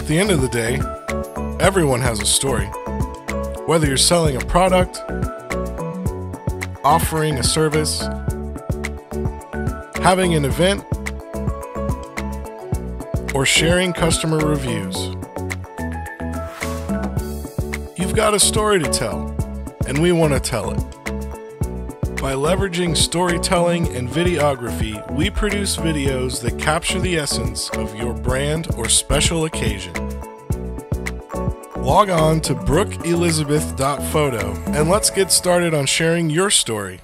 At the end of the day, everyone has a story. Whether you're selling a product, offering a service, having an event, or sharing customer reviews. You've got a story to tell, and we want to tell it. By leveraging storytelling and videography, we produce videos that capture the essence of your brand or special occasion. Log on to brookeelizabeth.photo and let's get started on sharing your story.